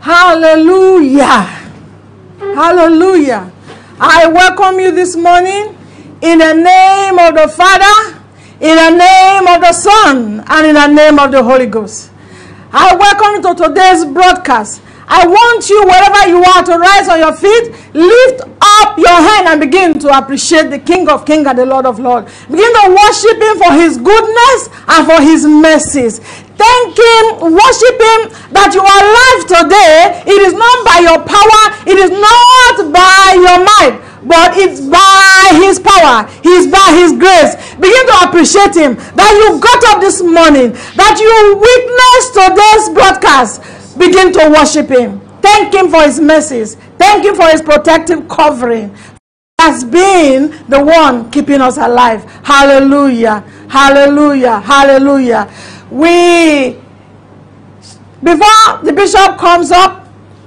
Hallelujah. Hallelujah. I welcome you this morning in the name of the Father, in the name of the Son, and in the name of the Holy Ghost. I welcome you to today's broadcast. I want you, wherever you are, to rise on your feet, lift up your hand, and begin to appreciate the King of Kings and the Lord of Lords. Begin to worship Him for His goodness and for His mercies. Thank Him, worship Him that you are alive today. It is not by your power, it is not by your might, but it's by His power, it's by His grace. Begin to appreciate Him that you got up this morning, that you witnessed today's broadcast. Begin to worship Him. Thank Him for His mercies. Thank Him for His protective covering. Has been the one keeping us alive. Hallelujah. Hallelujah. Hallelujah. We, before the bishop comes up,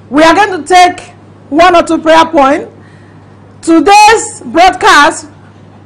we are going to take one or two prayer points. Today's broadcast,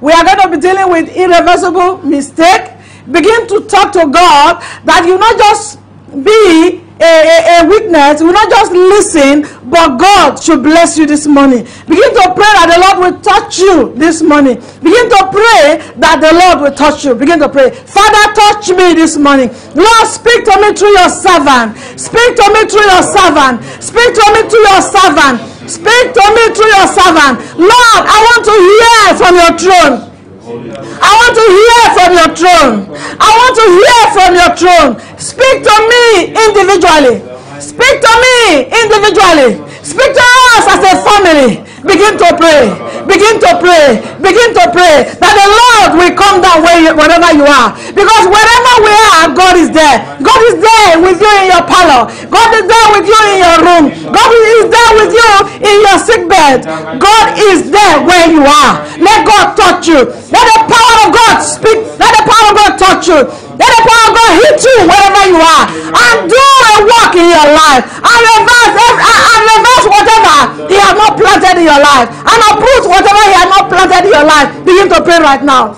we are going to be dealing with irreversible mistake. Begin to talk to God that you not just be a, a, a witness, will not just listen, but God should bless you this morning. Begin to pray that the Lord will touch you this morning. Begin to pray that the Lord will touch you. Begin to pray. Father, touch me this morning. Lord, speak to me through your servant. Speak to me through your servant. Speak to me through your servant. Speak to me through your servant. Lord, I want to hear from your throne. I want to hear from your throne. I want to hear from your throne. Speak to me individually. Speak to me individually. Speak to us as a family. Begin to pray. Begin to pray. Begin to pray that the Lord will come down where you, wherever you are. Because wherever we are, God is there. God is there with you in your parlor. God is there with you in your room. God is there with you in your sick bed. God is there where you are. Let God touch you. Let the power of God speak. Let the power of God touch you. Let the power of God hit you wherever you are and do a work in your life and reverse and reverse whatever He has not planted in your life. And uproot whatever He has not planted in your life. Begin to pray right now.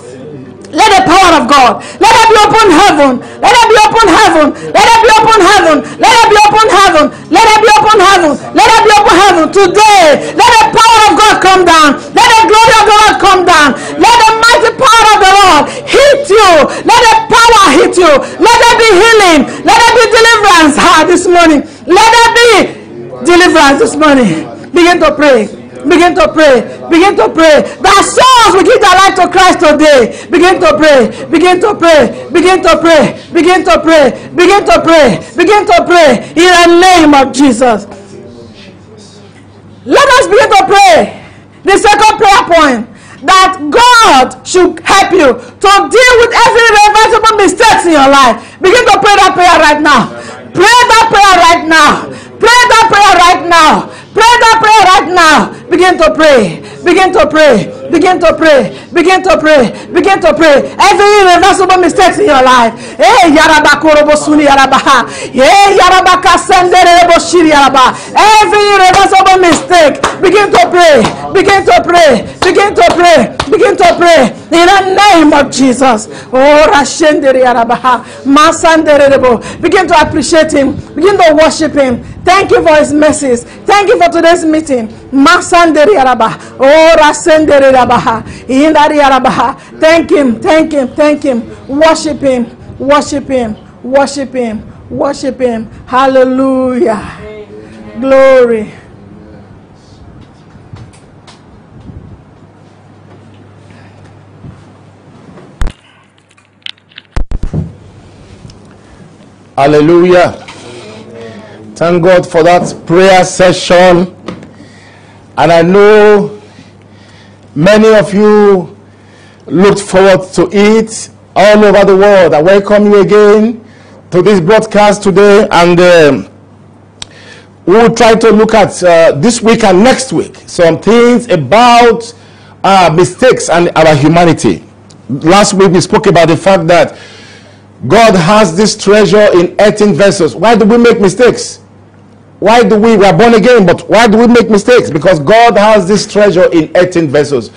Let the power of God, let it be open heaven, let it be open heaven, let it be open heaven, let it be open heaven, let it be open heaven, let it be open heaven. Today. Let the power of God come down, let the glory of Lord come down, let the mighty power of the Lord hit you, let the power hit you, let there be healing, let there be deliverance. Ah, this morning, let there be deliverance this morning. Begin to pray. Begin to pray. Begin to pray. That souls will give their life to Christ today. Begin to pray. Begin to pray. Begin to pray. Begin to pray. Begin to pray. Begin to pray. In the name of Jesus. Let us begin to pray. The second prayer point that God should help you to deal with every irreversible mistakes in your life. Begin to pray that prayer right now. Pray that prayer right now. Pray that prayer right now. Pray that prayer right now. Begin to pray. Begin to pray. Begin to pray. Begin to pray. Begin to pray. Every irreversible mistakes in your life. Eh, hey, yaraba korobo suni yaraba. Hey, eh, yaraba kasendere bo shiri yaraba. Every irreversible mistake. Begin to pray. Begin to pray. Begin to pray. Begin to pray. In the name of Jesus. Oh, rashendere yaraba. Masandere bo. Begin to appreciate him. Begin to worship him. Thank you for his mercies. Thank you for today's meeting. Masandere yaraba. Oh, rasendere yaraba. Indari yaraba. Thank him. Thank him. Thank him. Worship him. Worship him. Worship him. Worship him. Hallelujah. Glory. Hallelujah. Thank God for that prayer session. And I know many of you looked forward to it all over the world. I welcome you again to this broadcast today. And um, we'll try to look at uh, this week and next week some things about uh, mistakes and our humanity. Last week we spoke about the fact that God has this treasure in earthen vessels. Why do we make mistakes? Why do we, we are born again, but why do we make mistakes? Because God has this treasure in earthen vessels.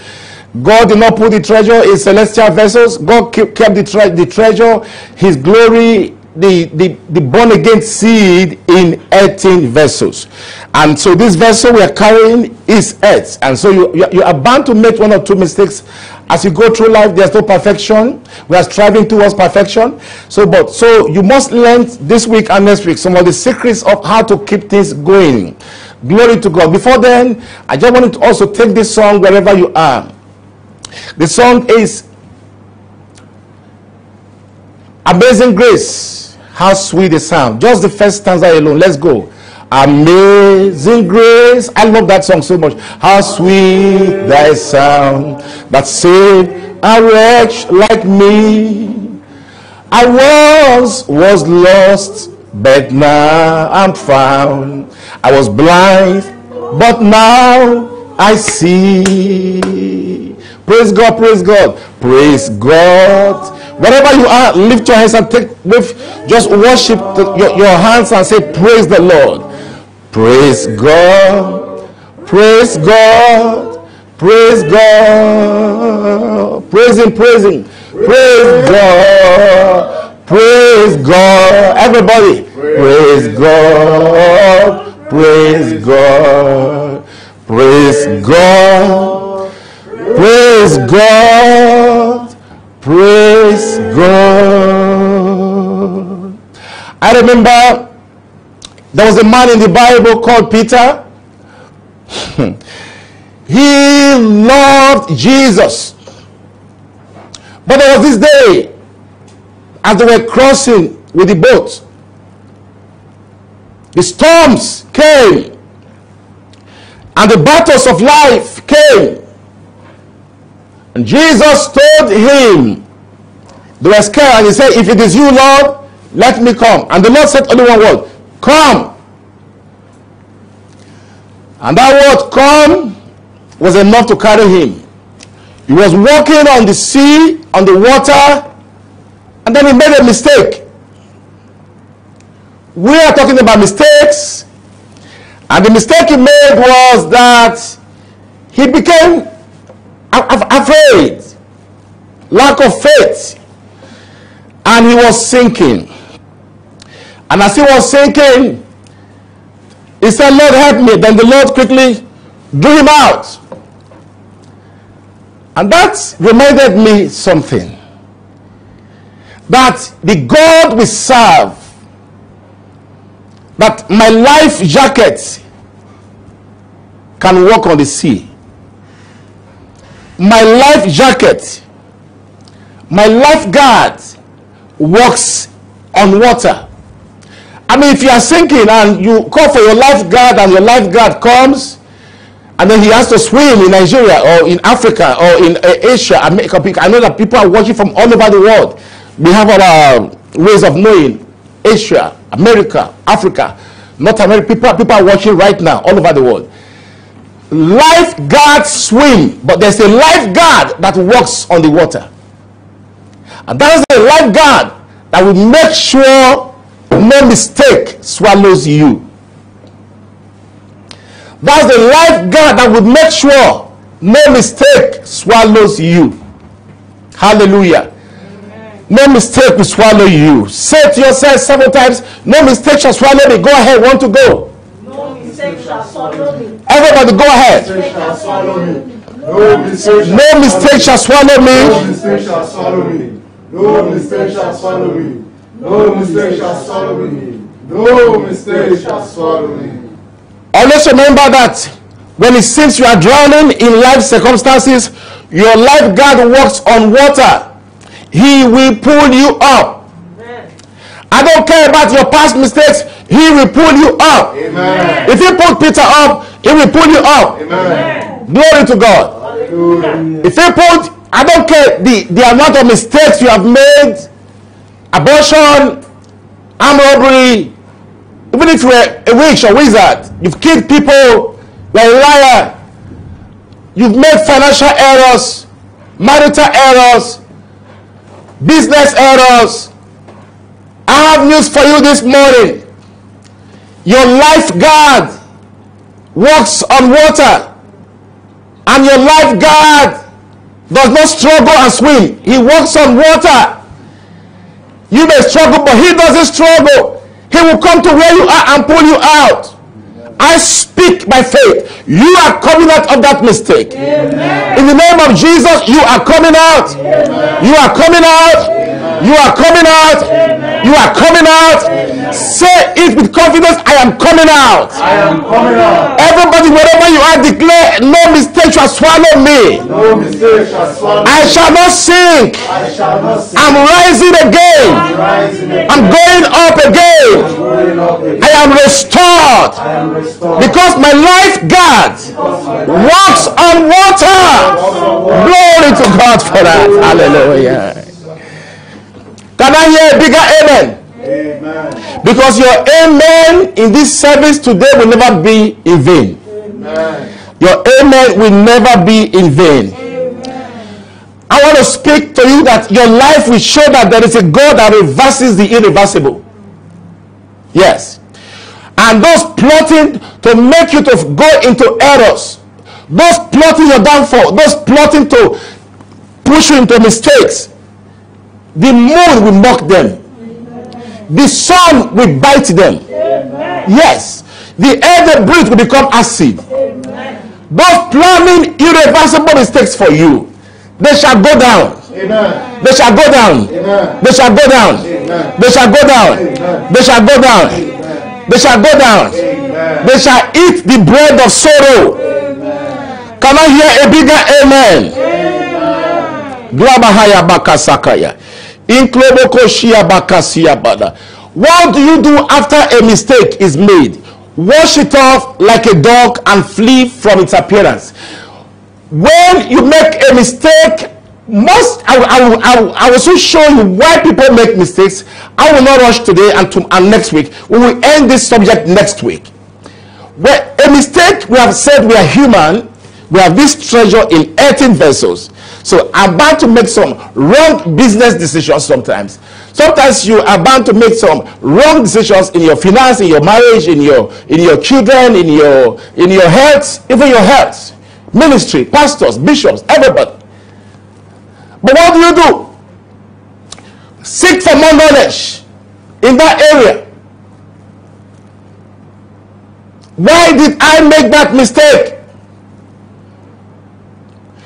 God did not put the treasure in celestial vessels. God kept the, tre- the treasure, His glory the, the, the born again seed in earthen vessels. And so this vessel we are carrying is earth. And so you, you, you are bound to make one or two mistakes as you go through life. There's no perfection. We are striving towards perfection. So, but so you must learn this week and next week some of the secrets of how to keep things going. Glory to God. Before then, I just wanted to also take this song wherever you are. The song is Amazing Grace. How sweet the sound. Just the first stanza alone. Let's go. Amazing grace. I love that song so much. How sweet thy sound that saved a wretch like me. I was, was lost, but now I'm found. I was blind, but now I see. Praise God, praise God, praise God. Wherever you are, lift your hands and take with just worship the, your, your hands and say, Praise the Lord. Praise God. Praise God. Praise God. Praise Him, praise Him. Praise God. Praise God. Everybody. Praise God. Praise God. Praise God. Praise God. Praise God. I remember there was a man in the Bible called Peter. he loved Jesus. But there was this day, as they were crossing with the boat, the storms came, and the battles of life came. And Jesus told him, they were scared, and he said, If it is you, Lord, let me come. And the Lord said only one word, Come. And that word come was enough to carry him. He was walking on the sea, on the water, and then he made a mistake. We are talking about mistakes, and the mistake he made was that he became afraid, lack of faith, and he was sinking. And as he was sinking, he said, Lord, help me. Then the Lord quickly drew him out. And that reminded me something. That the God we serve, that my life jacket can walk on the sea. My life jacket, my lifeguard walks on water. I mean, if you are sinking and you call for your lifeguard and your lifeguard comes, and then he has to swim in Nigeria or in Africa or in uh, Asia, America. I know that people are watching from all over the world. We have our ways of knowing Asia, America, Africa, North America. People, people are watching right now all over the world. Lifeguards swim, but there's a lifeguard that walks on the water. And that is the lifeguard that will make sure no mistake swallows you. That's the lifeguard that will make sure no mistake swallows you. Hallelujah. No mistake will swallow you. Say to yourself several times, no mistake shall swallow me. Go ahead, want to go. No mistake shall swallow me. Everybody go ahead. mistake shall swallow me. No mistake shall No mistake shall swallow No me. mistake shall swallow me. No mistake shall swallow me. No mistake shall swallow me. No mistake shall swallow me. Always remember that when it seems you are drowning in life circumstances, your lifeguard walks on water. He will pull you up. I don't care about your past mistakes. He will pull you up. Amen. If he pulled Peter up, he will pull you up. Amen. Glory to God. Hallelujah. If he pulled, I don't care the, the amount of mistakes you have made, abortion, armed robbery, even if you were a witch or wizard, you've killed people, you're a liar, you've made financial errors, marital errors, business errors. I have news for you this morning. Your lifeguard walks on water, and your lifeguard does not struggle and swim. He walks on water. You may struggle, but he doesn't struggle. He will come to where you are and pull you out. I speak by faith. You are coming out of that mistake. In the name of Jesus, you are coming out. You are coming out. You are coming out. You are coming out. Say it with confidence. I am coming out. I am coming out. Everybody, wherever you are, declare no mistake shall swallow me. No mistake shall swallow. me. I shall not sink. I shall not see. I'm rising again. I'm, rising again. I'm going up again. going up again. I am restored I am restored. because my lifeguard walks on water. Glory to God for that. Hallelujah. Can I hear a bigger amen? Amen. Because your amen in this service today will never be in vain. Amen. Your amen will never be in vain. Amen. I want to speak to you that your life will show that there is a God that reverses the irreversible. Yes. And those plotting to make you to go into errors, those plotting your downfall, those plotting to push you into mistakes, the moon will mock them. The sun will bite them. Yes. The air they breathe will become acid. Those planning irreversible mistakes for you, they shall go down. Amen. They shall go down. Amen. They shall go down. Amen. They shall go down. Amen. They shall go down. They shall go down. Amen. They shall eat the bread of sorrow. Can I hear a bigger amen? Glabahaya What do you do after a mistake is made? Wash it off like a dog and flee from its appearance. When you make a mistake, most I, I, I, I will soon show you why people make mistakes. I will not rush today and, to, and next week. We will end this subject next week. Well, a mistake, we have said we are human. We have this treasure in earthen vessels. So I'm bound to make some wrong business decisions sometimes. Sometimes you are bound to make some wrong decisions in your finance, in your marriage, in your in your children, in your in your health, even your health, ministry, pastors, bishops, everybody. But what do you do? Seek for more knowledge in that area. Why did I make that mistake?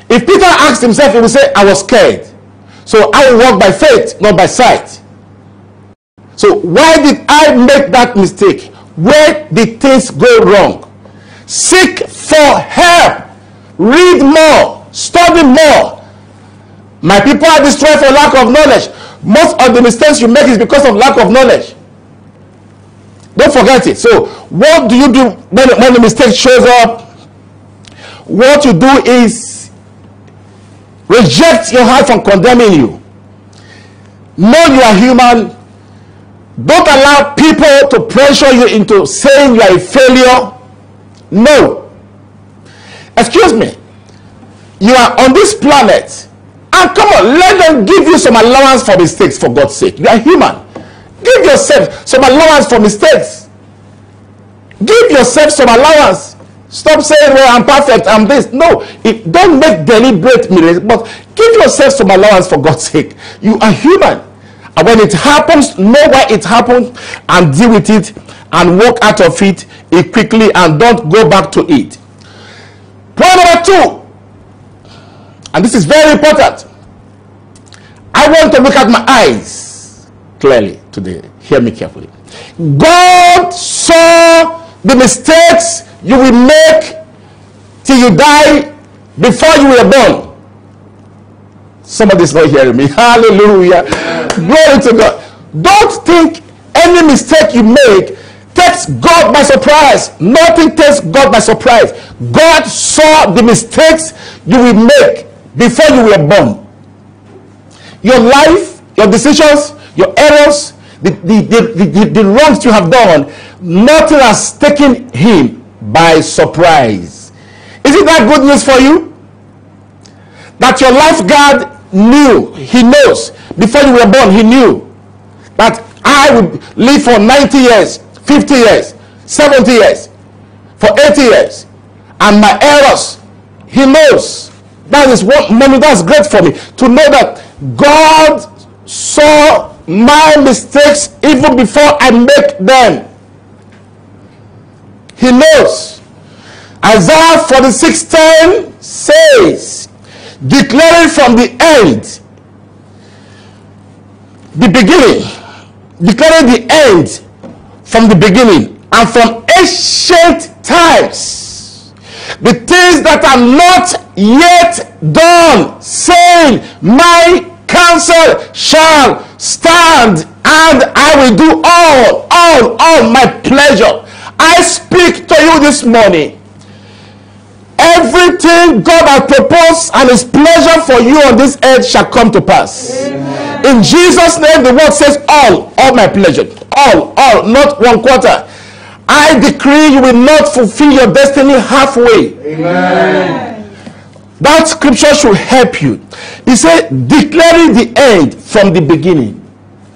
If Peter asked himself, he would say, I was scared. So I will walk by faith, not by sight. So why did I make that mistake? Where did things go wrong? Seek for help. Read more. Study more. My people are destroyed for lack of knowledge. Most of the mistakes you make is because of lack of knowledge. Don't forget it. So, what do you do when, when the mistake shows up? What you do is reject your heart from condemning you. Know you are human. Don't allow people to pressure you into saying you are a failure. No. Excuse me. You are on this planet. And come on, let them give you some allowance for mistakes for God's sake. You are human. Give yourself some allowance for mistakes. Give yourself some allowance. Stop saying, well, I'm perfect, I'm this. No, it, don't make deliberate mistakes, but give yourself some allowance for God's sake. You are human. And when it happens, know why it happened and deal with it and walk out of it, quickly and don't go back to it. Point number two, and this is very important. I want to look at my eyes clearly today. Hear me carefully. God saw the mistakes you will make till you die before you were born. Somebody's not hearing me. Hallelujah. Glory to God. Don't think any mistake you make takes God by surprise. Nothing takes God by surprise. God saw the mistakes you will make before you were born. Your life, your decisions, your errors, the, the, the, the, the wrongs you have done, nothing has taken him by surprise. Isn't that good news for you? That your lifeguard knew, he knows, before you were born, he knew that I would live for 90 years, 50 years, 70 years, for 80 years. And my errors, he knows. That is what, mommy, that's great for me. To know that God saw my mistakes even before I make them. He knows. Isaiah 46:10 says, declaring from the end, the beginning, declaring the end from the beginning and from ancient times, the things that are not yet done, saying, My counsel shall stand, and I will do all, all, all my pleasure. I speak to you this morning. Everything God has proposed and His pleasure for you on this earth shall come to pass. In Jesus' name, the word says, All, all my pleasure. All, all, not one quarter. I decree you will not fulfill your destiny halfway. Amen. That scripture should help you. He said, declaring the end from the beginning.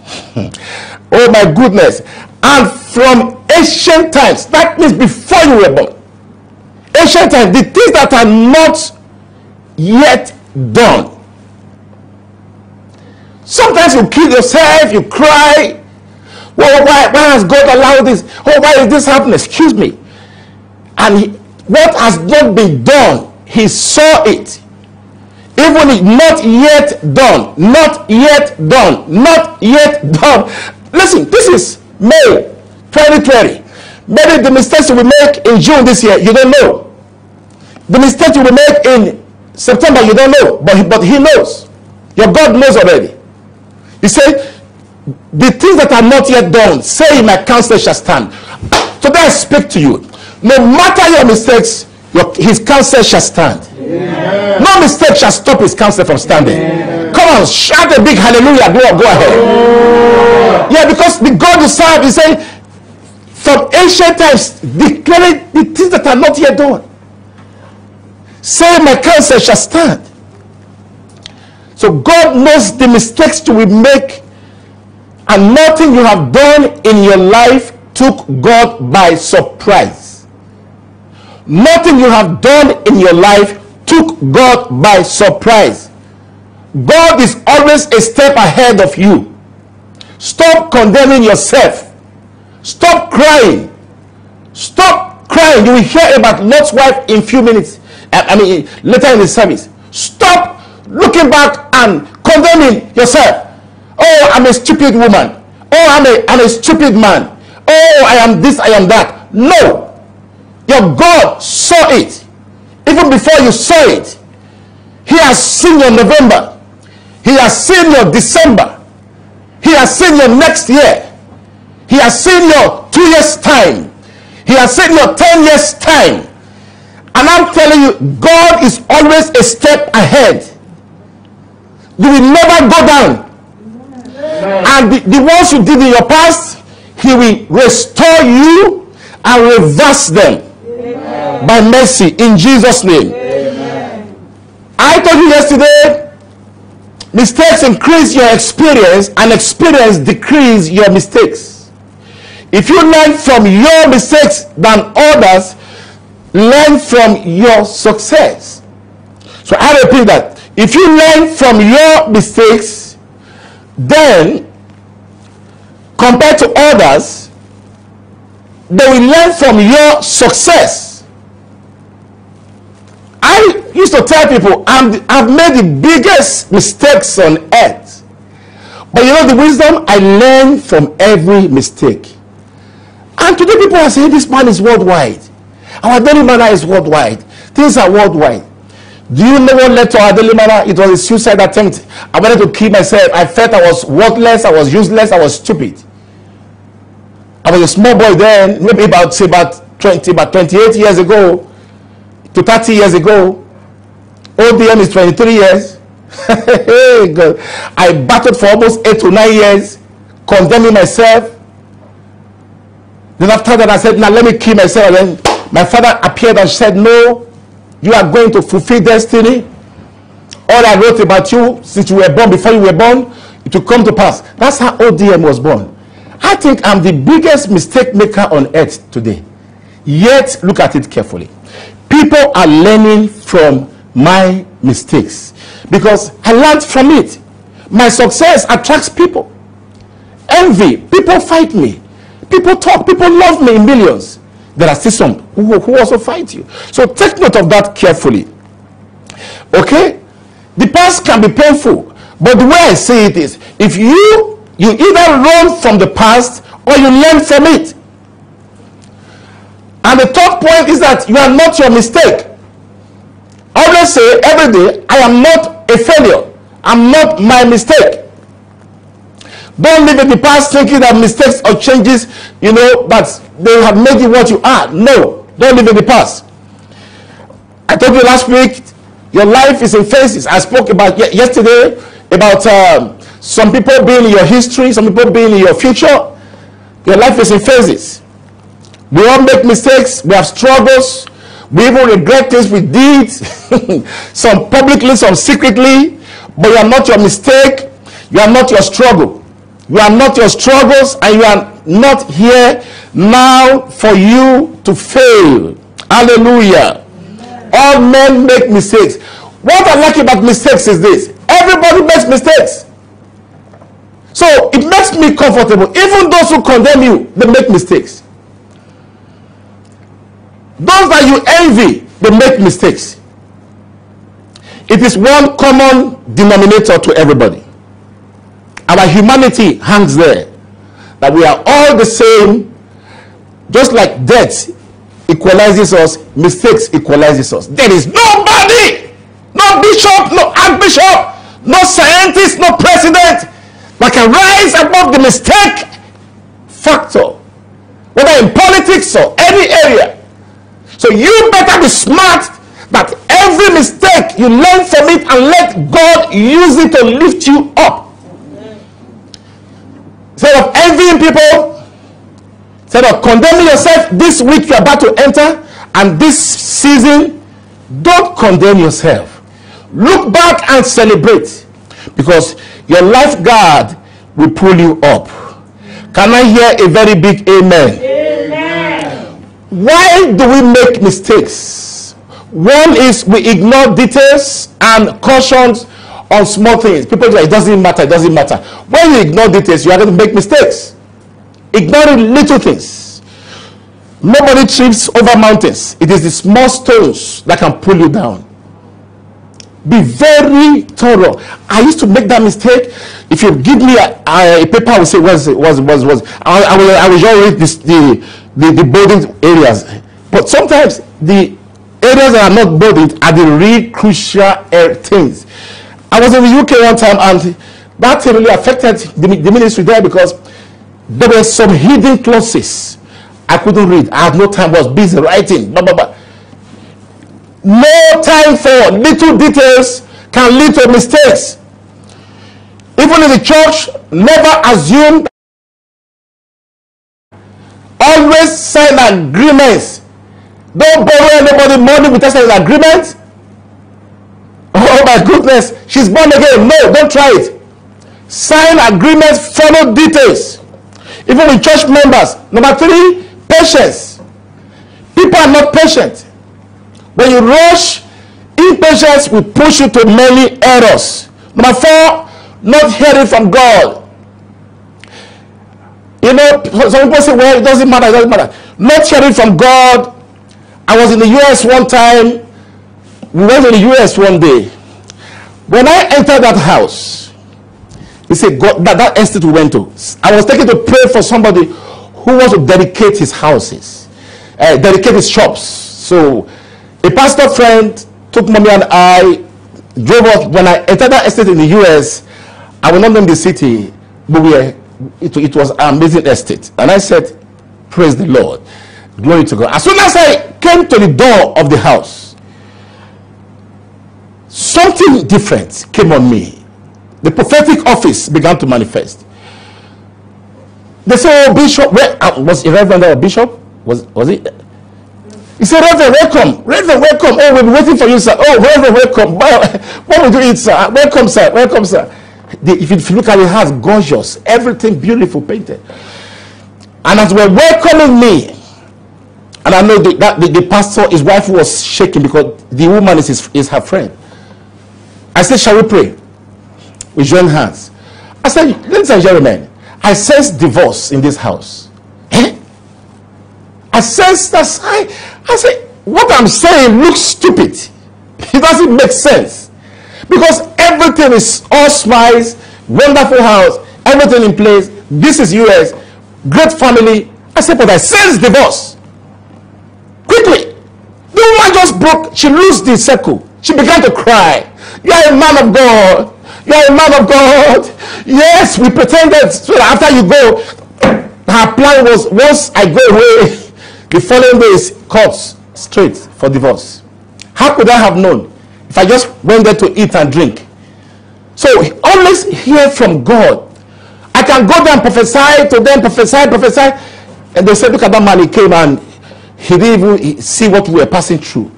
oh my goodness. And from ancient times, that means before you were born. Ancient times, the things that are not yet done. Sometimes you kill yourself, you cry. Well, why, why has God allowed this? Oh, why is this happening? Excuse me. And he, what has not been done, he saw it. Even not yet done, not yet done, not yet done. Listen, this is May 2020. Maybe the mistakes you will make in June this year, you don't know. The mistakes you will make in September, you don't know. But, but he knows. Your God knows already. He said, the things that are not yet done, say my counsel shall stand. Today I speak to you. No matter your mistakes, your, his counsel shall stand. Amen. No mistake shall stop his counsel from standing. Come on, shout a big hallelujah. Go, go ahead. Yeah, because the God you serve is saying, from ancient times, declaring the things that are not yet done. Say, my counsel shall stand. So God knows the mistakes you will make, and nothing you have done in your life took God by surprise. Nothing you have done in your life took God by surprise. God is always a step ahead of you. Stop condemning yourself. Stop crying. Stop crying. You will hear about Lot's wife in few minutes. I I mean, later in the service. Stop looking back and condemning yourself. Oh, I'm a stupid woman. Oh, I'm a, I'm a stupid man. Oh, I am this, I am that. No. Your God saw it. Even before you saw it, He has seen your November. He has seen your December. He has seen your next year. He has seen your two years' time. He has seen your 10 years' time. And I'm telling you, God is always a step ahead. You will never go down. And the, the ones you did in your past, He will restore you and reverse them by mercy in Jesus' name. I told you yesterday, mistakes increase your experience and experience decrease your mistakes. If you learn from your mistakes than others, learn from your success. So I repeat that. If you learn from your mistakes, then compared to others, they will learn from your success. I used to tell people I'm, I've made the biggest mistakes on earth. But you know the wisdom I learned from every mistake. And today people are saying this man is worldwide. Our daily Manna is worldwide. Things are worldwide. Do you know what led to our daily Manna? It was a suicide attempt. I wanted to kill myself. I felt I was worthless, I was useless, I was stupid. I was a small boy then, maybe about say about 20, about 28 years ago to 30 years ago. ODM is 23 years. I battled for almost eight to nine years, condemning myself. Then after that, I said, now let me kill myself. And then my father appeared and said, no, you are going to fulfill destiny. All I wrote about you since you were born, before you were born, it will come to pass. That's how ODM was born. I think I'm the biggest mistake maker on earth today. Yet, look at it carefully. People are learning from my mistakes because I learned from it. My success attracts people. envy. People fight me. People talk. People love me in millions. There are still some who, who also fight you. So take note of that carefully. Okay? The past can be painful, but the way I say it is if you you either run from the past or you learn from it. And the third point is that you are not your mistake. I always say every day, I am not a failure. I'm not my mistake. Don't live in the past thinking that mistakes or changes, you know, that they have made you what you are. No, don't live in the past. I told you last week, your life is in phases. I spoke about ye- yesterday about um, some people being in your history, some people being in your future. Your life is in phases. We all make mistakes. We have struggles. We even regret things we did. some publicly, some secretly. But you are not your mistake. You are not your struggle. You are not your struggles, and you are not here now for you to fail. Hallelujah. All men make mistakes. What I like about mistakes is this everybody makes mistakes. So it makes me comfortable. Even those who condemn you, they make mistakes. Those that you envy, they make mistakes. It is one common denominator to everybody. Our humanity hangs there. That we are all the same, just like death equalizes us, mistakes equalizes us. There is nobody, no bishop, no archbishop, no scientist, no president that can rise above the mistake factor, whether in politics or any area. So you better be smart that every mistake you learn from it and let God use it to lift you up. Instead of envying people, instead of condemning yourself this week you're about to enter and this season, don't condemn yourself. Look back and celebrate because your lifeguard will pull you up. Can I hear a very big amen? Amen. Why do we make mistakes? One is we ignore details and cautions on small things. People say it doesn't matter, it doesn't matter. When you ignore details, you are going to make mistakes. Ignoring little things. Nobody trips over mountains. It is the small stones that can pull you down. Be very thorough. I used to make that mistake. If you give me a, a, a paper, I will say, was was was was. I, I will I will just read this, the the the bolded areas. But sometimes the areas that are not bolded are the real crucial uh, things. I was in the UK one time, and that thing really affected the, the ministry there because there were some hidden clauses I couldn't read. I had no time. Was busy writing. Blah blah blah no time for little details can lead to mistakes even in the church never assume always sign agreements don't borrow anybody money without an agreement oh my goodness she's born again no don't try it sign agreements follow details even with church members number three patience people are not patient when you rush, impatience will push you to many errors. Number four, not hearing from God. You know, some people say, well, it doesn't matter, it doesn't matter. Not hearing from God. I was in the US one time. We went to the US one day. When I entered that house, he said, God, that, that estate we went to, I was taken to pray for somebody who wants to dedicate his houses, uh, dedicate his shops. So a pastor friend took mommy and I drove us when I entered that estate in the US. I will not name the city, but we it, it was an amazing estate. And I said, Praise the Lord. Glory to God. As soon as I came to the door of the house, something different came on me. The prophetic office began to manifest. They said, Oh, Bishop, where uh, was a reverend or bishop? Was, was it? He said, Reverend, welcome. Reverend, welcome. Oh, we've been waiting for you, sir. Oh, Reverend, welcome. What will you eat, sir? Welcome, sir. Welcome, sir. The, if, you, look at it has gorgeous, everything beautiful painted. And as we're welcoming me, and I know the, that the, the pastor, his wife was shaking because the woman is, his, is her friend. I said, Shall we pray? We joined hands. I said, Ladies and gentlemen, I sense divorce in this house. Eh? I sense that I, I say, what I'm saying looks stupid. It doesn't make sense. Because everything is all smiles, wonderful house, everything in place. This is US, great family. I said, but I sense divorce. Quickly. The woman just broke, she lost the circle. She began to cry. You are a man of God. You are a man of God. Yes, we pretended so after you go, her plan was once I go away, the following day is court straight for divorce. How could I have known if I just went there to eat and drink? So always hear from God. I can go there and prophesy to them, prophesy, prophesy. And they said, Look at that man, he came and he didn't even see what we were passing through.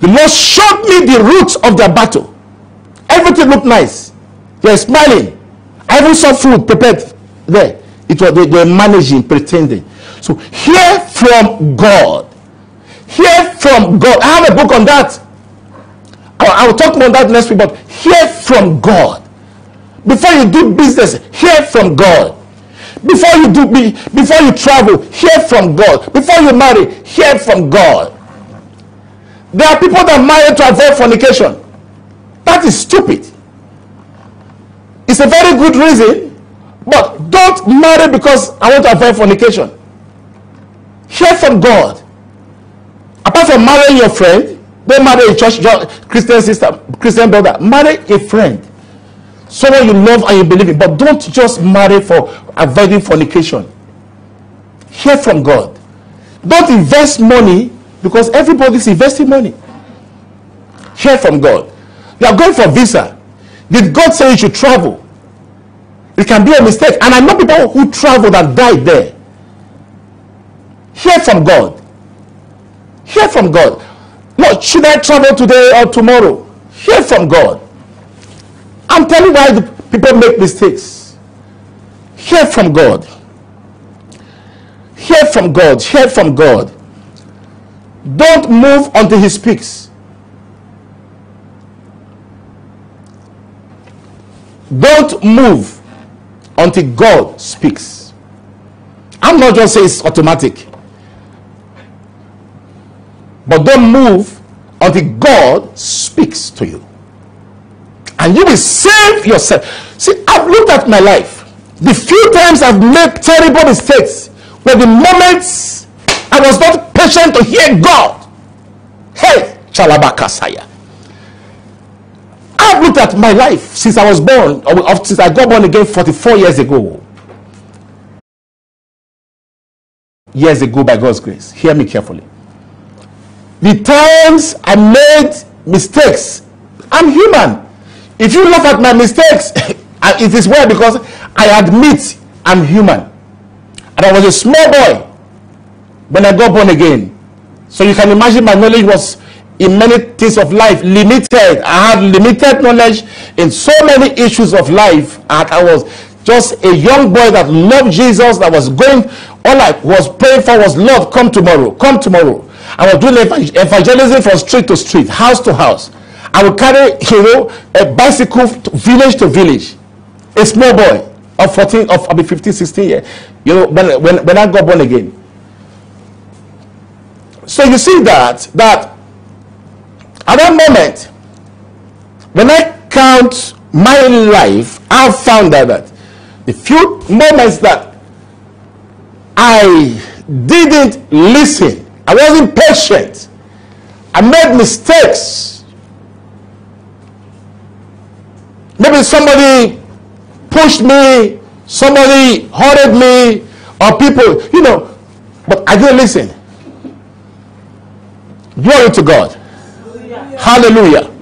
The Lord showed me the roots of their battle. Everything looked nice. They were smiling. I even saw food prepared there. It was they, they were managing, pretending. So hear from God. Hear from God. I have a book on that. I, will talk more on that next week, but hear from God. Before you do business, hear from God. Before you do be, before you travel, hear from God. Before you marry, hear from God. There are people that marry to avoid fornication. That is stupid. It's a very good reason, but don't marry because I want to avoid fornication. Hear from God. Apart from marrying your friend, don't marry a church Christian sister, Christian brother. Marry a friend. Someone you love and you believe in. But don't just marry for avoiding fornication. Hear from God. Don't invest money because everybody's investing money. Hear from God. You are going for visa. Did God say you should travel? It can be a mistake. And I know people who traveled and died there. Hear from God. Hear from God. Lord, should I travel today or tomorrow? Hear from God. I'm telling you why the people make mistakes. Hear from God. Hear from God. Hear from God. Don't move until He speaks. Don't move until God speaks. I'm not just saying it's automatic. But don't move until God speaks to you. And you will save yourself. See, I've looked at my life. The few times I've made terrible mistakes were the moments I was not patient to hear God. Hey, Chalabakasaya. I've looked at my life since I was born, or since I got born again 44 years ago. Years ago, by God's grace. Hear me carefully. The times I made mistakes, I'm human. If you laugh at my mistakes, it is well because I admit I'm human. And I was a small boy when I got born again. So you can imagine my knowledge was in many things of life limited. I had limited knowledge in so many issues of life. And I was just a young boy that loved Jesus, that was going, all I was praying for was, Lord, come tomorrow, come tomorrow. I was doing evangelism from street to street, house to house. I would carry, you know, a bicycle to village to village. A small boy of 14, of I mean 15, 16 years. You know, when, when, when I got born again. So you see that, that at that moment, when I count my life, I found that, that the few moments that I didn't listen I wasn't patient. I made mistakes. Maybe somebody pushed me, somebody hurted me, or people, you know, but I didn't listen. Glory to God. Hallelujah. Hallelujah.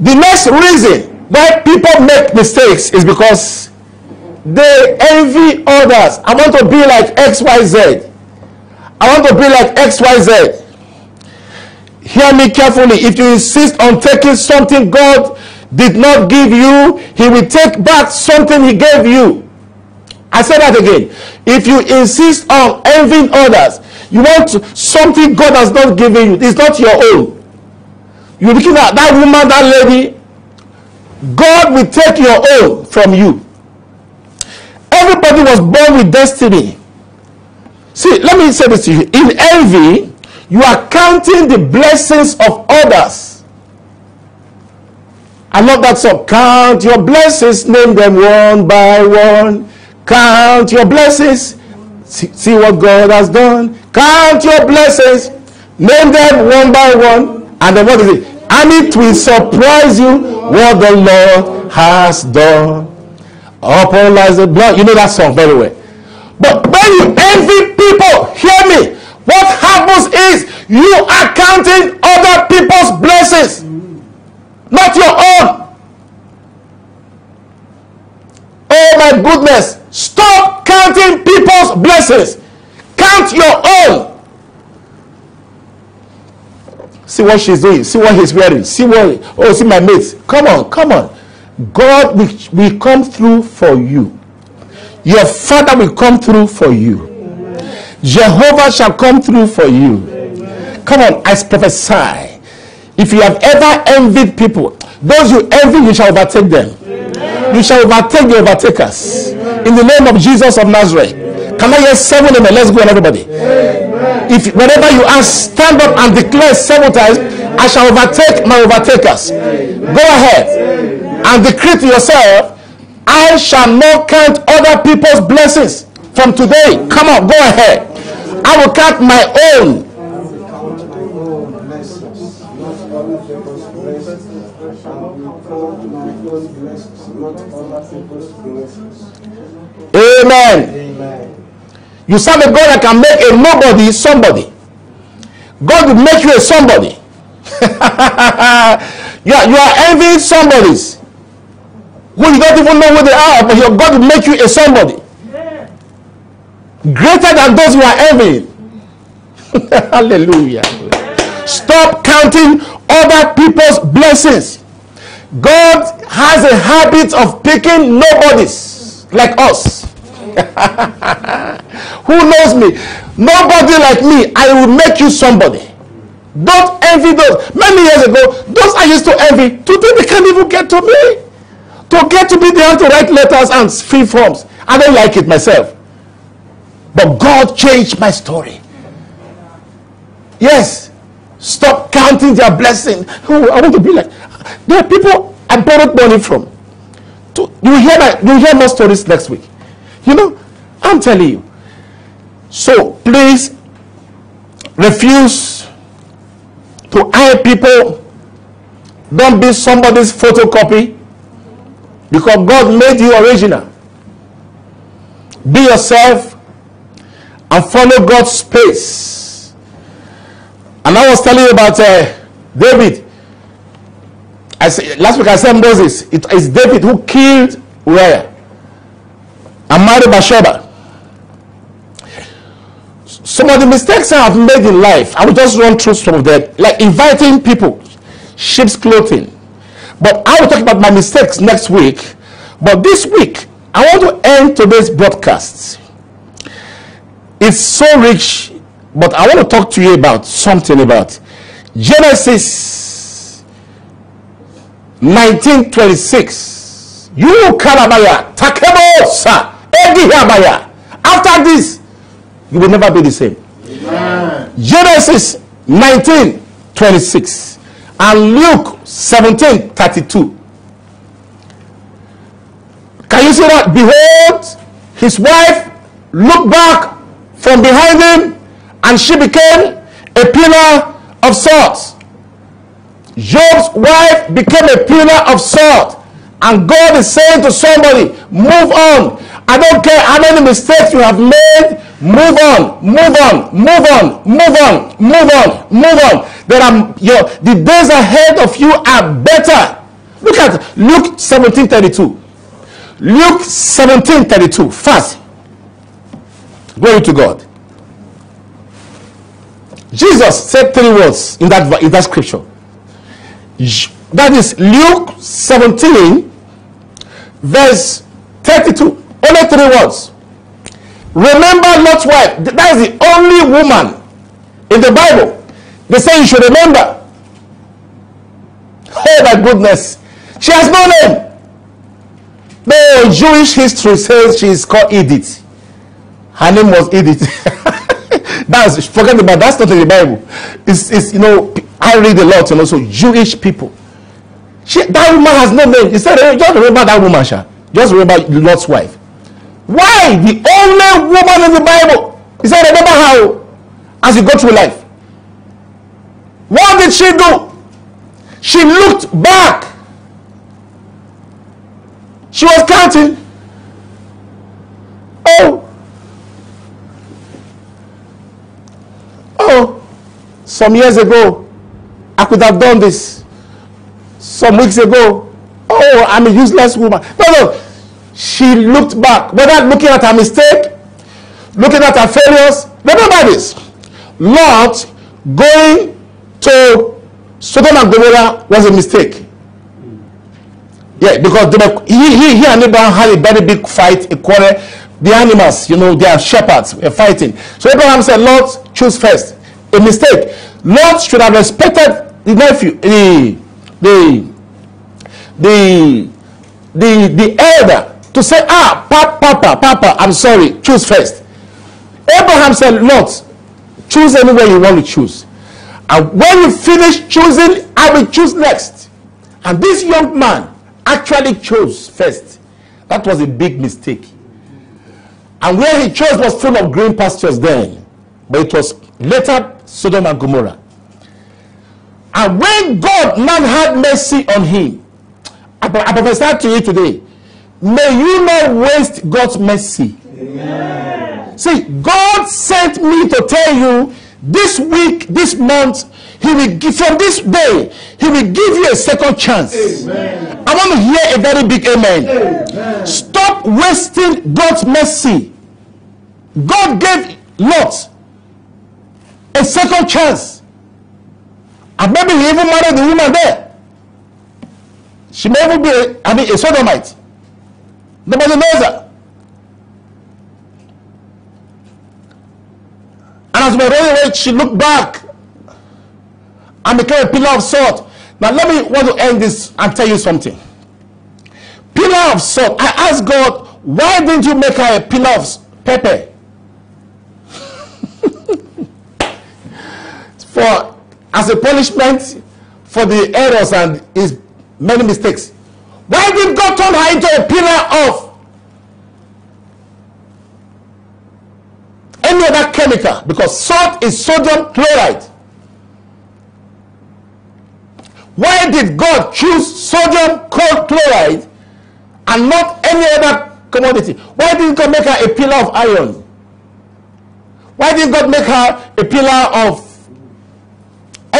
The next reason why people make mistakes is because they envy others. I want to be like XYZ. I want to be like XYZ. Hear me carefully. If you insist on taking something God did not give you, He will take back something He gave you. I say that again. If you insist on envying others, you want something God has not given you, it's not your own. You're looking at that woman, that lady, God will take your own from you. Everybody was born with destiny. See, let me say this to you. In envy, you are counting the blessings of others. I love that song. Count your blessings, name them one by one. Count your blessings. See, see what God has done. Count your blessings, name them one by one. And then what is it? And it will surprise you what the Lord has done. Upon lies the blood. You know that song very well. But when you envy people, hear me. What happens is you are counting other people's blessings, not your own. My goodness. Stop counting people's blessings. Count your own. See what she's doing. See what he's wearing. See what, oh, see my mates. Come on, come on. God will, will come through for you. Your father will come through for you. Jehovah shall come through for you. Come on, I prophesy. If you have ever envied people, those you envy, you shall overtake them. You shall overtake the overtakers. In the name of Jesus of Nazareth. Can I hear seven amen? Let's go on, everybody. If whenever you ask, stand up and declare seven times, I shall overtake my overtakers. Go ahead and decree to yourself, I shall not count other people's blessings from today. Come on, go ahead. I will count my own. Amen. You serve a God that can make a nobody somebody. God will make you a somebody. you, are, you are envying somebody's who you don't even know who they are, but your God will make you a somebody. Greater than those who are envying. Hallelujah. Stop counting other people's blessings. God has a habit of picking nobodies like us. Who knows me? Nobody like me. I will make you somebody. Don't envy those. Many years ago, those I used to envy, today they can't even get to me. To get to be there to write letters and fill forms. I don't like it myself. But God changed my story. Yes. Stop counting their blessing. Oh, I want to be like. There are people I borrowed money from. To, you hear my, you hear more stories next week. You know, I'm telling you. So please refuse to hire people. Don't be somebody's photocopy because God made you original. Be yourself and follow God's pace. And I was telling you about uh, David. I say, last week I said Moses. It is David who killed Uriah and married Bathsheba. Some of the mistakes I have made in life, I will just run through some of them, like inviting people, sheep's clothing. But I will talk about my mistakes next week. But this week, I want to end today's broadcast. It's so rich, but I want to talk to you about something about Genesis 1926. You Kalabaya, Takebosa, Edihabaya. After this, you will never be the same. Amen. Genesis 19 26 and Luke 17 32. Can you see that? Behold, his wife looked back from behind him and she became a pillar of salt. Job's wife became a pillar of salt. And God is saying to somebody, move on. I don't care how many mistakes you have made. Move on, move on, move on, move on, move on, move on. There are your the days ahead of you are better. Look at Luke 17 32. Luke 17 32. Fast. Glory to God. Jesus said three words in that, in that scripture. That is Luke 17, verse 32. Only three words. Remember Lot's wife. That is the only woman in the Bible. They say you should remember. Oh my goodness. She has no name. No, Jewish history says she is called Edith. Her name was Edith. That's forget about that's not in the Bible. It's, it's you know I read a lot, you know, so Jewish people. She, that woman has no name. He said, just remember that woman, Sha. Just remember Lot's wife. Why? The only woman in the Bible. He said, remember how as you go through life. What did she do? She looked back. She was counting. Oh. Oh. Some years ago, I could have done this. Some weeks ago, oh, I'm a useless woman. No, no. She looked back, whether looking at her mistake, looking at her failures. Remember this. Lot going to Sodom and Gomorrah was a mistake. Yeah, because they he, he, he and Abraham had a very big fight, a quarrel. The animals, you know, they are shepherds, were fighting. So Abraham said, Lord, choose first. A mistake. Lord should have respected the nephew, the, the, the, the, the elder to say, ah, papa, papa, papa, I'm sorry, choose first. Abraham said, Lot, choose anywhere you want to choose. And when you finish choosing, I will choose next. And this young man actually chose first. That was a big mistake. And where he chose was full of green pastures then. But it was later Sodom and Gomorrah. And when God man had mercy on him, I, I prophesy to you today, may you not waste God's mercy. Amen. See, God sent me to tell you this week, this month, he will give from this day, he will give you a second chance. Amen. I want to hear a very big amen. amen. Stop wasting God's mercy. God gave Lot a second chance. And maybe he even married the woman there. She may even be, I mean, a sodomite. Nobody knows her. And as we were running away, she looked back and became a pillar of salt. Now, let me want to end this and tell you something. Pillar of salt. I asked God, why didn't you make her a pillar of pepper? for as a punishment for the errors and his many mistakes. Why did God turn her into a pillar of any other chemical? Because salt is sodium chloride. Why did God choose sodium chloride and not any other commodity? Why didn't God make her a pillar of iron? Why didn't God make her a pillar of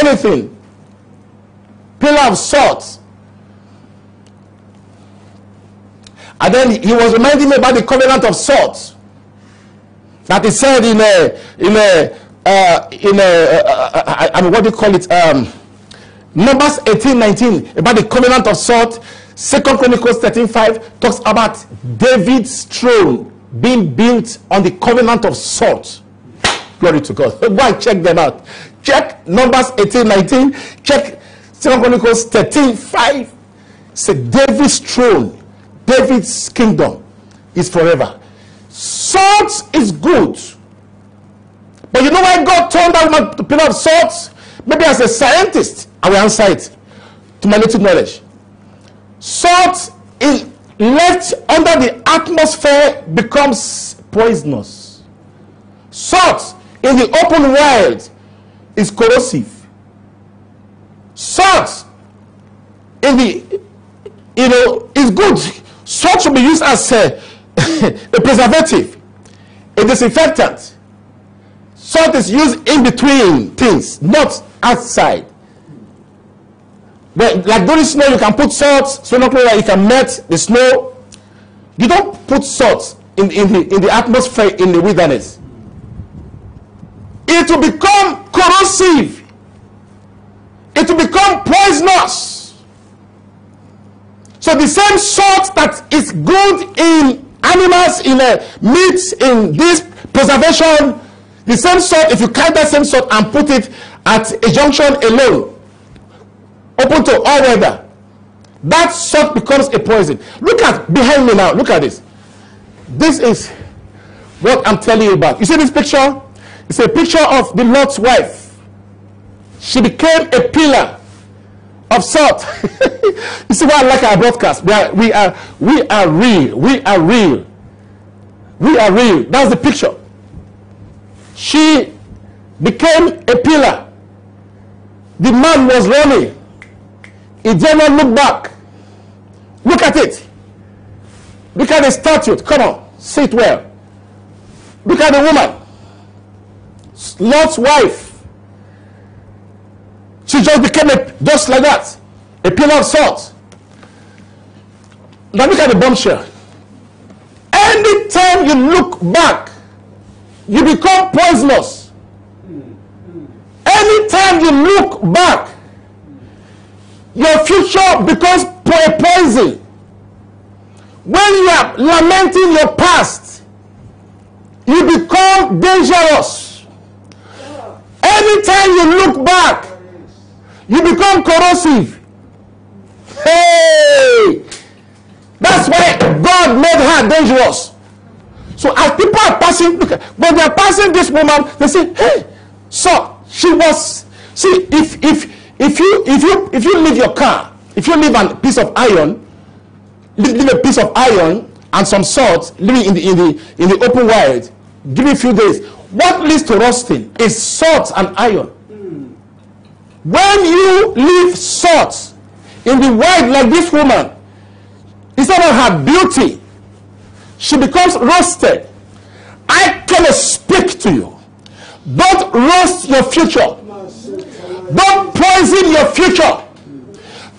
anything? Pillar of salt. And then he was reminding me about the covenant of salt that he said in a in a uh, in a uh, uh, I mean what do you call it um, Numbers 18 19 about the covenant of salt. Second Chronicles 13 5 talks about David's throne being built on the covenant of salt. Glory to God. Go and check them out. Check Numbers 18 19. Check Second Chronicles 13 5. Say David's throne, David's kingdom is forever. Salt is good. But you know why God turned woman to pillar of salt? Maybe as a scientist, I will answer it to my little knowledge. Salt is left under the atmosphere becomes poisonous. Salt in the open wild is corrosive. Salt in the you know is good. Salt should be used as a, a preservative, a disinfectant. Salt is used in between things, not outside. But like during snow, you can put salt, like you can melt the snow. You don't put salt in, in, the, in the atmosphere in the wilderness. It will become corrosive. It will become poisonous. So the same salt that is good in animals, in uh, meat, in this preservation, the same salt, if you carry that same salt and put it at a junction alone, open to all weather, that salt becomes a poison. Look at behind me now. Look at this. This is what I'm telling you about. You see this picture? It's a picture of the Lord's wife. She became a pillar of salt. you see why I like our broadcast? We are, we are, we are real. We are real. We are real. That's the picture. She became a pillar. The man was running. He did not look back. Look at it. Look at the statue. Come on, sit well. Look at the woman. Lot's wife. She just became a just like that. A pillar of salt. Now look at the bombshell. Anytime you look back, you become poisonous. Anytime you look back, your future becomes a poison. When you are lamenting your past, you become dangerous. Anytime you look back, you become corrosive. Hey! That's why God made her dangerous. So as people are passing, look, when they are passing this woman, they say, "Hey, so she was." See, if if if you if you if you leave your car, if you leave a piece of iron, leave, a piece of iron and some salt, leave it in the in the in the open wild, give it a few days. What leads to rusting is salt and iron. When you leave salt in the wild like this woman, instead of her beauty, she becomes rusted. I can speak to you. Don't roast your future. Don't poison your future.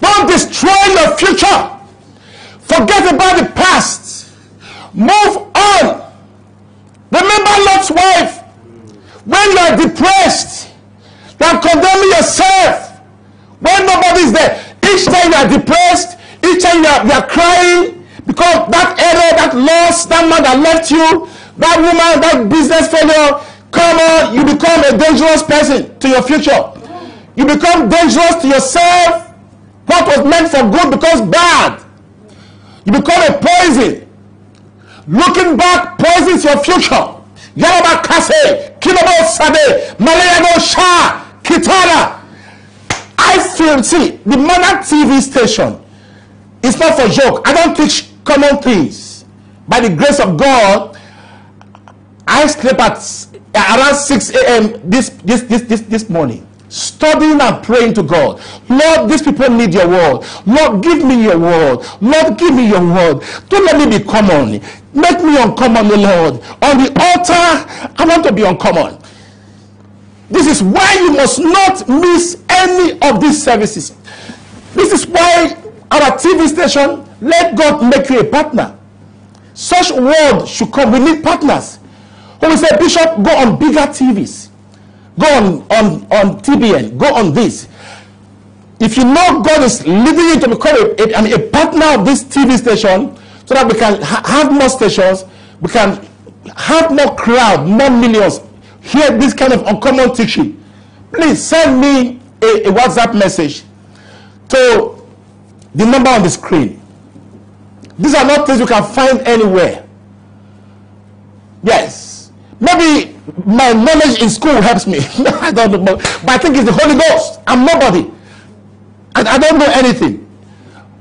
Don't destroy your future. Forget about the past. Move on. Remember Lot's wife. When you are depressed, are condemning yourself. When nobody's there, each time you are depressed, each time you are, you are crying because that error, that loss, that man that left you, that woman, that business failure, come on, you become a dangerous person to your future. You become dangerous to yourself. What was meant for good becomes bad. You become a poison. Looking back poisons your future. Yaraba Kase, Kinabo Sade, Malayago Shah, Kitara. I feel, see, the mother TV station is not for joke. I don't teach common things. By the grace of God, I slept at around 6 a.m. This, this, this, this, this morning studying and praying to God. Lord, these people need your word. Lord, give me your word. Lord, give me your word. Don't let me be common. Make me uncommon, Lord. On the altar, I want to be uncommon. This is why you must not miss any of these services. This is why our TV station, let God make you a partner. Such word should come. We need partners. When we say, Bishop, go on bigger TVs go on, on, on TBN, go on this. If you know God is leading you to become a, a partner of this TV station so that we can ha- have more stations, we can have more crowd, more millions, hear this kind of uncommon teaching, please send me a, a WhatsApp message to the number on the screen. These are not things you can find anywhere. Yes. Maybe my knowledge in school helps me. I don't know, but I think it's the Holy Ghost. I'm nobody. And I don't know anything.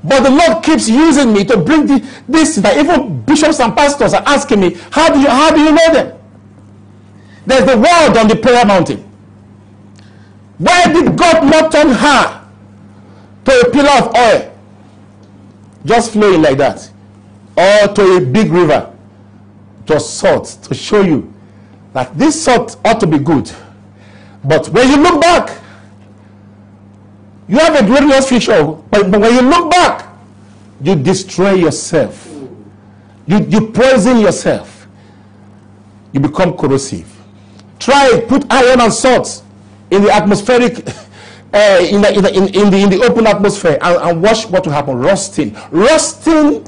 But the Lord keeps using me to bring the, this that even bishops and pastors are asking me, how do you how do you know them? There's the word on the prayer mountain. Why did God not turn her to a pillar of oil? Just flowing like that. Or to a big river. To salt to show you that this salt ought to be good. But when you look back, you have a glorious future. But, but when you look back, you destroy yourself. You, you poison yourself. You become corrosive. Try. Put iron and salt in the atmospheric, uh, in, the, in, the, in, in, the, in the open atmosphere and, and watch what will happen. Rusting. Rusting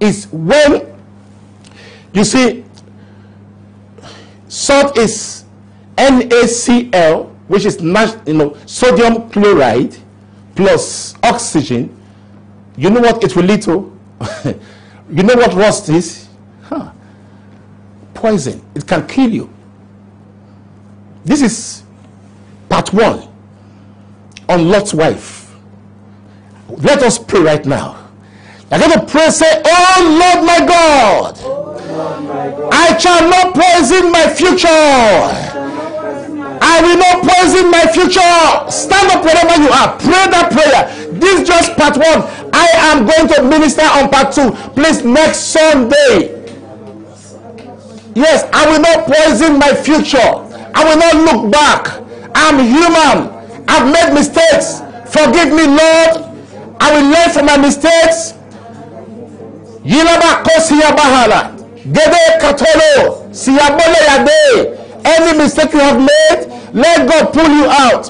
is when, you see, Salt is NaCl, which is you know, sodium chloride plus oxygen You know what it will lead to? you know what rust is? Huh. Poison. It can kill you. This is part one on Lot's wife. Let us pray right now. You're going to pray, say, oh, oh Lord my God, I shall not poison my future. I will not poison my future. Stand up wherever you are. Pray that prayer. This is just part one. I am going to minister on part two. Please, next Sunday. Yes, I will not poison my future. I will not look back. I'm human. I've made mistakes. Forgive me, Lord. I will learn from my mistakes. Yilaba kosiya bahala. Gede katolo. Siyabole yade. Any mistake you have made, let God pull you out.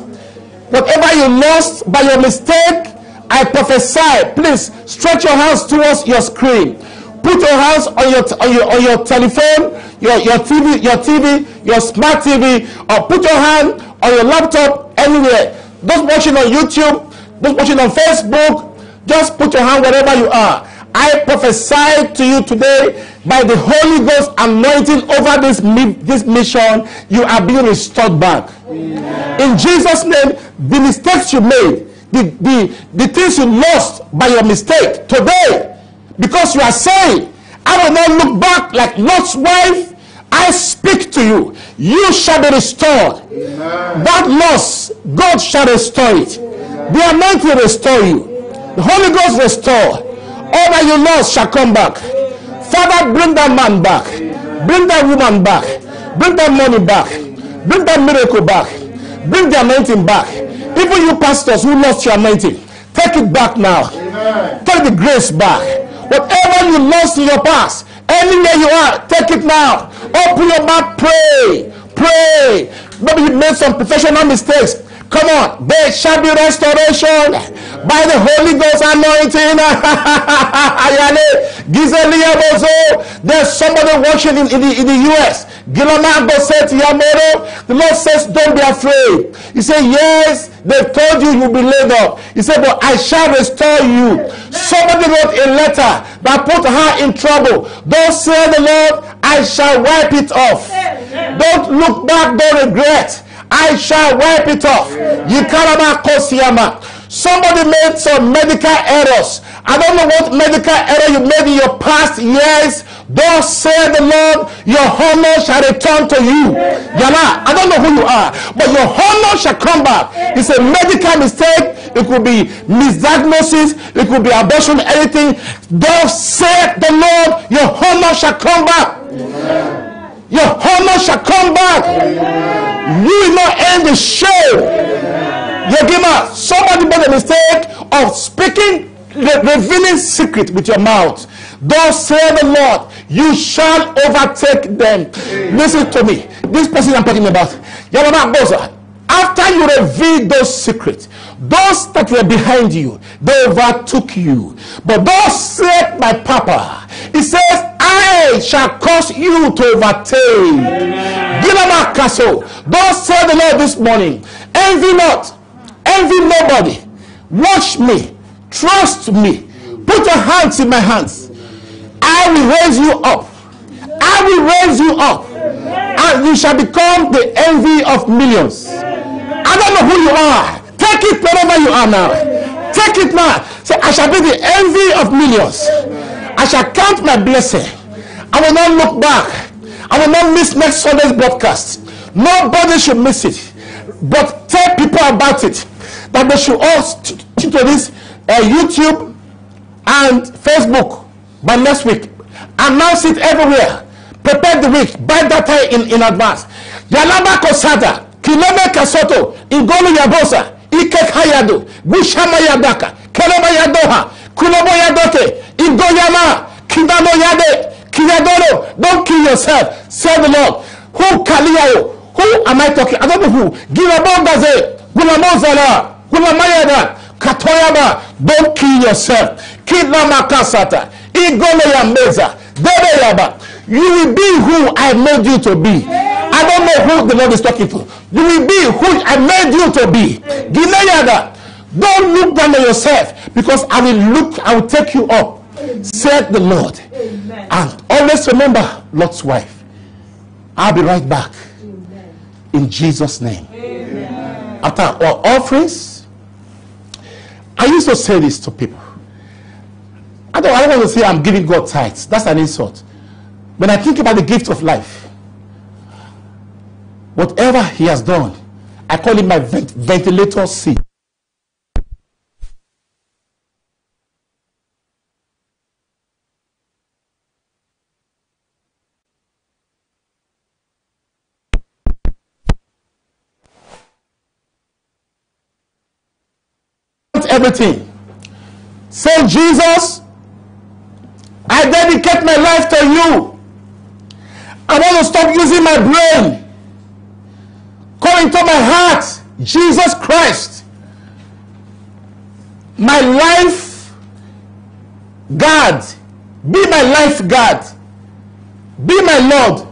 Whatever you lost by your mistake, I prophesy. Please stretch your hands towards your screen. Put your hands on your on your, on your telephone, your, your TV, your TV, your smart TV, or put your hand on your laptop anywhere. Those watching on YouTube, those watching on Facebook, just put your hand wherever you are. I prophesy to you today by the Holy Ghost anointing over this, this mission, you are being restored back. Amen. In Jesus' name, the mistakes you made, the, the, the things you lost by your mistake today, because you are saying, I will not look back like Lot's wife. I speak to you. You shall be restored. Amen. That loss, God shall restore it. Amen. The anointing restore you. The Holy Ghost restore. All that you lost shall come back. Father, bring that man back. Bring that woman back. Bring that money back. Bring that miracle back. Bring the anointing back. Even you pastors who lost your anointing, take it back now. Amen. Take the grace back. Whatever you lost in your past, anywhere you are, take it now. Open your mouth, pray. Pray. Maybe you made some professional mistakes. Come on, there shall be restoration by the Holy Ghost anointing. There's somebody watching in, in, the, in the US. The Lord says, Don't be afraid. He said, Yes, they've told you you'll be laid up. He said, But I shall restore you. Somebody wrote a letter that put her in trouble. Don't say the Lord, I shall wipe it off. Don't look back, don't regret. I shall wipe it off. Yikarama kosiyama. Somebody made some medical errors. I don't know what medical error you made in your past years. Don't say the Lord, your honor shall return to you. Yala, I don't know who you are, but your honor shall come back. It's a medical mistake. It could be misdiagnosis. It could be abortion, anything. Don't say the Lord, your honor shall come back. Your honor shall come back. You will not end the show. Yegima, somebody made a mistake of speaking, re- revealing secret with your mouth. Thus say the Lord, you shall overtake them. Listen to me. This person I'm talking about. Yamama Boza. After you reveal those secrets, those that were behind you, they overtook you. But thus said my papa, he says, I shall cause you to overtake. Gilama Castle. Thus said the Lord this morning, envy not, envy nobody. Watch me, trust me, put your hands in my hands. I will raise you up. I will raise you up. And you shall become the envy of millions. I don't know who you are. Take it wherever you are now. Take it now. Say, I shall be the envy of millions. I shall count my blessing. I will not look back. I will not miss next Sunday's broadcast. Nobody should miss it. But tell people about it. That they should all tune to this uh, YouTube and Facebook by next week. Announce it everywhere. Prepare the week. Buy data in, in advance. Yalaba Kosada, Kilome Kasoto, Ingolo Yabosa, Ikek Hayado, Gushama Yadaka, Keleba Yadoha, Kulobo Yadoke, Ingoyama, Kidano Yade, Kiyadoro. Don't kill yourself. Say the Lord. Who Kaliyao? Who am I talking? I don't know who. Girabongaze, Gulamozala, Gulamayada, Katoyama. Don't kill yourself. Kidnama Kasata, Igolo Yameza, Debe Yaba. You will be who I made you to be. I don't know who the Lord is talking to. You will be who I made you to be. Gileada, Don't look down on yourself because I will look, I will take you up, said the Lord. Amen. And always remember Lot's wife. I'll be right back. In Jesus' name. After our offerings, I used to say this to people. I don't, I don't want to say I'm giving God tithes. That's an insult. When I think about the gift of life, whatever He has done, I call it my vent- ventilator seat. Everything. Say, Jesus, I dedicate my life to you. I want to stop using my brain. Come into my heart, Jesus Christ. My life, God. Be my life, God. Be my Lord.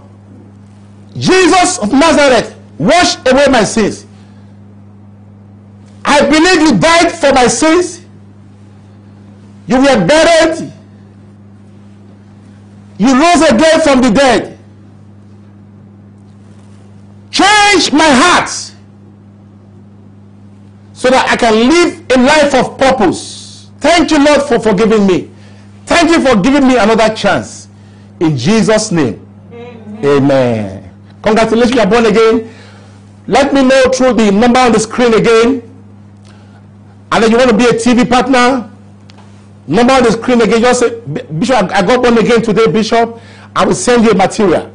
Jesus of Nazareth, wash away my sins. I believe you died for my sins. You were buried. You rose again from the dead. Change my heart so that I can live a life of purpose. Thank you, Lord, for forgiving me. Thank you for giving me another chance. In Jesus' name. Amen. Congratulations, you are born again. Let me know through the number on the screen again. And then you want to be a TV partner. Number on the screen again. Just say, Bishop, I got born again today, Bishop. I will send you material.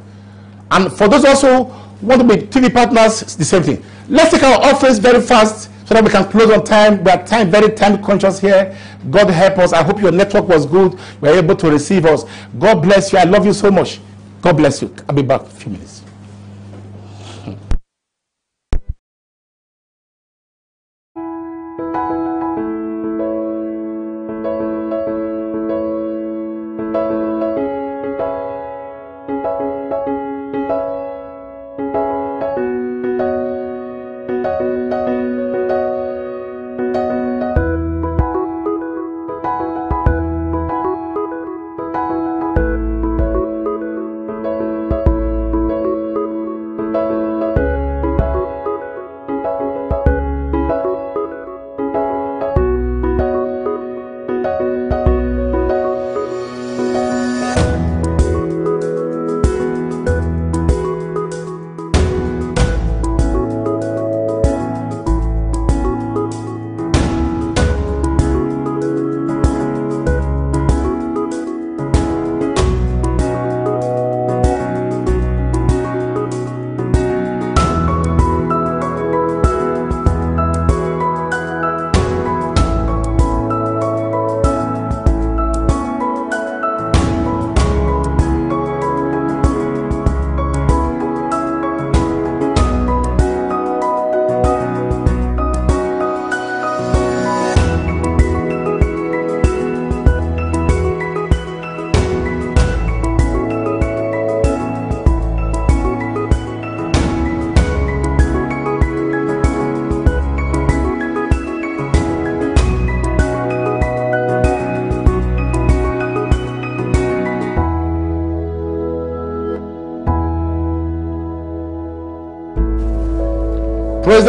And for those also want to be TV partners, the same thing. Let's take our offerings very fast so that we can close on time. We are time very time conscious here. God help us. I hope your network was good. We are able to receive us. God bless you. I love you so much. God bless you. I'll be back in a few minutes.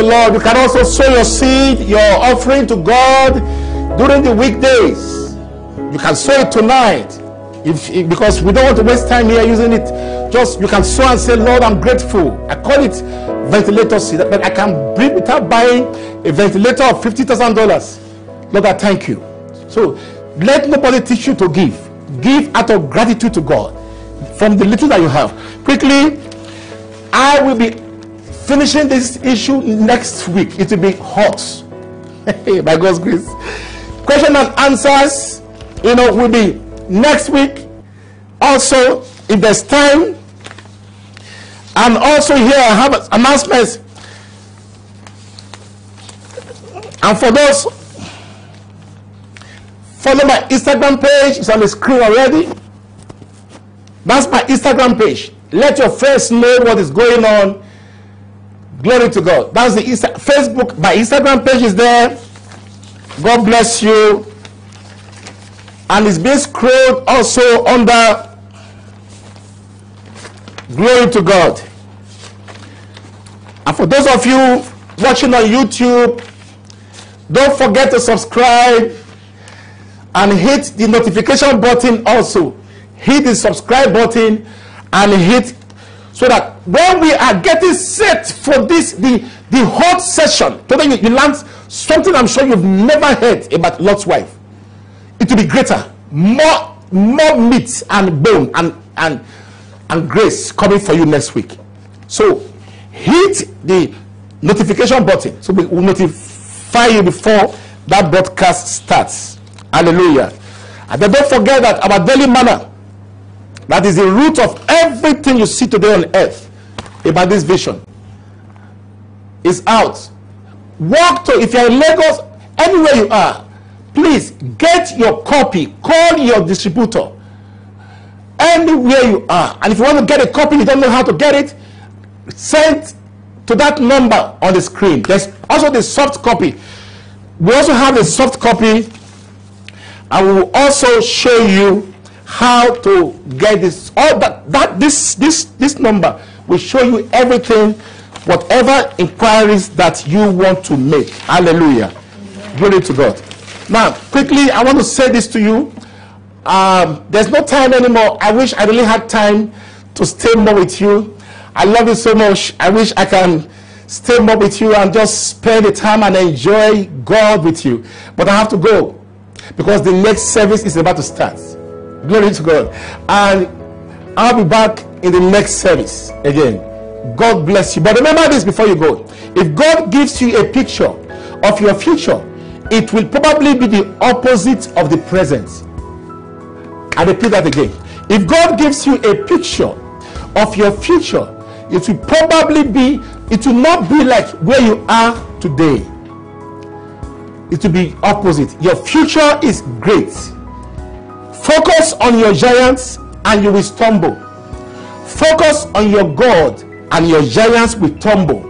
The Lord. You can also sow your seed, your offering to God during the weekdays. You can sow it tonight. If, if- because we don't want to waste time here using it. Just you can sow and say, Lord, I'm grateful. I call it ventilator seed, but I can breathe without buying a ventilator of fifty thousand dollars. Lord, I thank you. So let nobody teach you to give. Give out of gratitude to God from the little that you have. Quickly, I will be finishing this issue next week. It will be hot. By God's grace. Question and answers, you know, will be next week. Also, if there's time. And also here I have announcements. And for those follow my Instagram page, it's on the screen already. That's my Instagram page. Let your friends know what is going on. Glory to God. That's the Insta- Facebook. My Instagram page is there. God bless you. And it's being scrolled also under Glory to God. And for those of you watching on YouTube, don't forget to subscribe and hit the notification button also. Hit the subscribe button and hit so that when we are getting set for this the the hot session today you, you learn something i'm sure you've never heard about lot's wife. It will be greater more more meat and bone and and and grace coming for you next week. So hit the notification button. So we will notify you before that broadcast starts. Hallelujah. And then don't forget that our daily manner that is the root of everything you see today on earth about this vision. Is out. Walk to, if you're in Lagos, anywhere you are, please get your copy. Call your distributor. Anywhere you are. And if you want to get a copy, you don't know how to get it, send to that number on the screen. There's also the soft copy. We also have a soft copy, I will also show you how to get this all that that this this this number will show you everything whatever inquiries that you want to make. Hallelujah. Glory to god. Now quickly i want to say this to you. Um, there's no time anymore. I wish i really had time to stay more with you. I love you so much. I wish i can stay more with you and just spend the time and enjoy god with you. But i have to go because the next service is about to start Glory to God. And I'll be back in the next service again. God bless you. But remember this before you go. If God gives you a picture of your future, it will probably be the opposite of the present. I repeat that again. If God gives you a picture of your future, it will probably be, it will not be like where you are today. It will be opposite. Your future is great Focus on your giants and you will stumble. Focus on your God and your giants will tumble.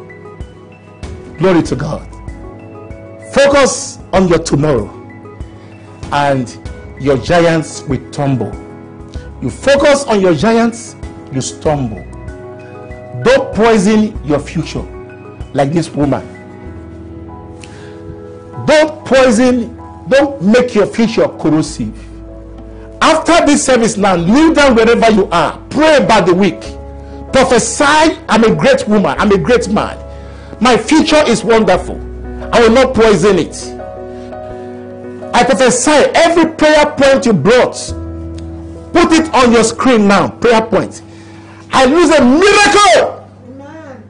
Glory to God. Focus on your tomorrow and your giants will tumble. You focus on your giants, you stumble. Don't poison your future like this woman. Don't poison, don't make your future corrosive. After this service now, kneel down wherever you are. Pray about the week. Prophesy, I'm a great woman. I'm a great man. My future is wonderful. I will not poison it. I prophesy every prayer point you brought, put it on your screen now. Prayer point. I lose a miracle. Amen.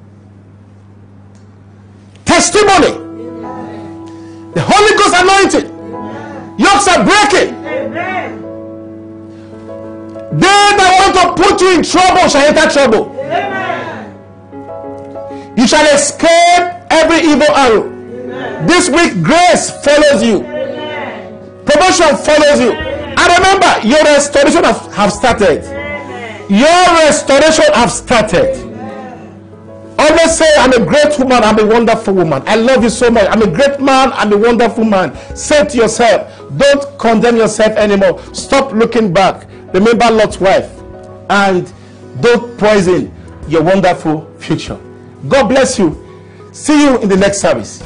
Testimony. Amen. The Holy Ghost anointed. Amen. Yokes are breaking. Amen. They that want to put you in trouble shall enter trouble. Amen. You shall escape every evil arrow. Amen. This week, grace follows you. Amen. Promotion follows you. And remember, your restoration have, have started. Amen. Your restoration have started. Always say, I'm a great woman, I'm a wonderful woman. I love you so much. I'm a great man, I'm a wonderful man. Say to yourself, don't condemn yourself anymore. Stop looking back. Remember Lot's wife and don't poison your wonderful future. God bless you. See you in the next service.